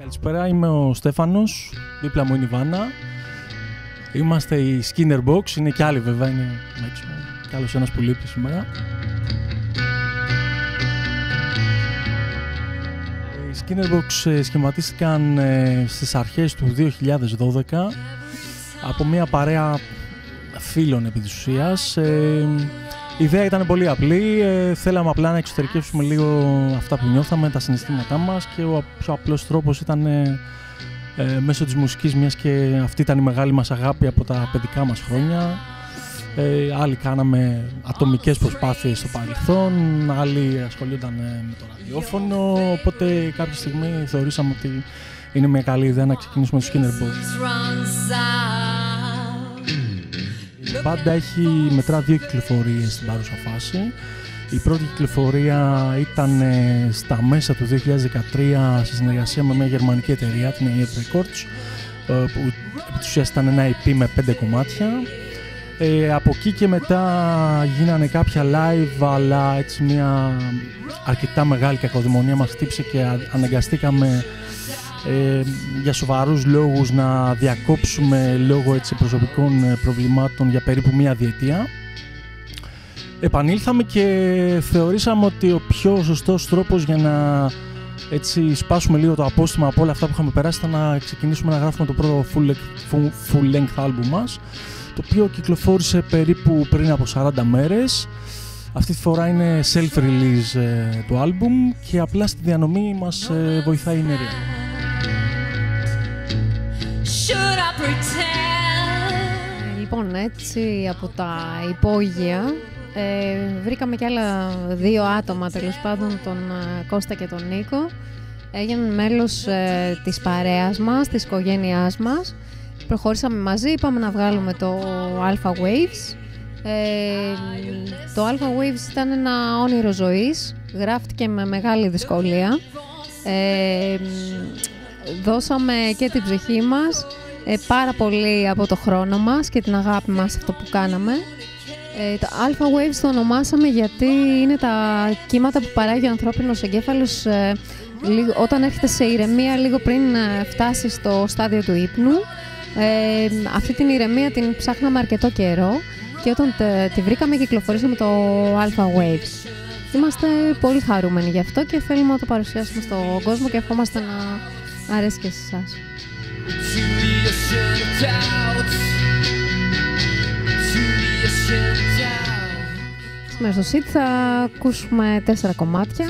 Καλησπέρα, είμαι ο Στέφανος, δίπλα μου είναι η Βάνα. Είμαστε η Skinner Box, είναι και άλλοι βέβαια, είναι έξω. Κι ένας που λείπει σήμερα. Οι Skinner Box ε, σχηματίστηκαν ε, στις αρχές του 2012 από μια παρέα φίλων επί της ουσίας. Ε, η ιδέα ήταν πολύ απλή. Ε, θέλαμε απλά να εξωτερικεύσουμε λίγο αυτά που νιώθαμε, τα συναισθήματά μας και ο πιο απλός τρόπος ήταν ε, ε, μέσω της μουσικής μιας και αυτή ήταν η μεγάλη μας αγάπη από τα παιδικά μας χρόνια. Ε, άλλοι κάναμε ατομικές προσπάθειες στο παρελθόν, άλλοι ασχολούνταν ε, με το ραδιόφωνο, οπότε κάποια στιγμή θεωρήσαμε ότι είναι μια καλή ιδέα να ξεκινήσουμε το Skinner Box. Πάντα έχει μετρά δύο κυκλοφορίες στην παρούσα φάση. Η πρώτη κυκλοφορία ήταν ε, στα μέσα του 2013 σε συνεργασία με μια γερμανική εταιρεία, την Air Records, ε, που επί ήταν ένα EP με πέντε κομμάτια. Ε, από εκεί και μετά γίνανε κάποια live, αλλά έτσι μια αρκετά μεγάλη κακοδημονία μας χτύπησε και αναγκαστήκαμε ε, για σοβαρούς λόγους να διακόψουμε λόγω έτσι, προσωπικών ε, προβλημάτων για περίπου μία διετία. Επανήλθαμε και θεωρήσαμε ότι ο πιο σωστός τρόπος για να έτσι σπάσουμε λίγο το απόστημα από όλα αυτά που είχαμε περάσει ήταν να ξεκινήσουμε να γράφουμε το πρώτο full, full length album μας το οποίο κυκλοφόρησε περίπου πριν από 40 μέρες αυτή τη φορά είναι self-release ε, το album και απλά στη διανομή μας ε, βοηθάει η Νερία. Λοιπόν, έτσι από τα υπόγεια ε, βρήκαμε και άλλα δύο άτομα τέλος πάντων, τον ε, Κώστα και τον Νίκο. Έγιναν μέλος ε, της παρέας μας, της οικογένειάς μας. Προχωρήσαμε μαζί, είπαμε να βγάλουμε το Alpha Waves. Ε, το Alpha Waves ήταν ένα όνειρο ζωής, γράφτηκε με μεγάλη δυσκολία. Ε, δώσαμε και την ψυχή μας, ε, πάρα πολύ από το χρόνο μας και την αγάπη μας αυτό που κάναμε. Ε, το Alpha Waves το ονομάσαμε γιατί είναι τα κύματα που παράγει ο ανθρώπινος εγκέφαλος ε, όταν έρχεται σε ηρεμία λίγο πριν ε, φτάσει στο στάδιο του ύπνου. Ε, αυτή την ηρεμία την ψάχναμε αρκετό καιρό και όταν τη βρήκαμε κυκλοφορήσαμε το Alpha Waves. Είμαστε πολύ χαρούμενοι γι' αυτό και θέλουμε να το παρουσιάσουμε στον κόσμο και ευχόμαστε να αρέσει και σε εσάς. Σήμερα στο θα ακούσουμε τέσσερα κομμάτια.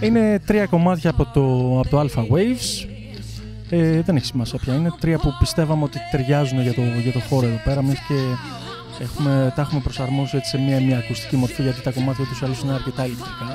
Είναι τρία κομμάτια από το, από το Alpha Waves. Ε, δεν έχει σημασία πια. Είναι τρία που πιστεύαμε ότι ταιριάζουν για το, για το χώρο εδώ πέρα. Μες και έχουμε, τα έχουμε προσαρμόσει έτσι σε μία, μία ακουστική μορφή γιατί τα κομμάτια τους άλλους είναι αρκετά ηλεκτρικά.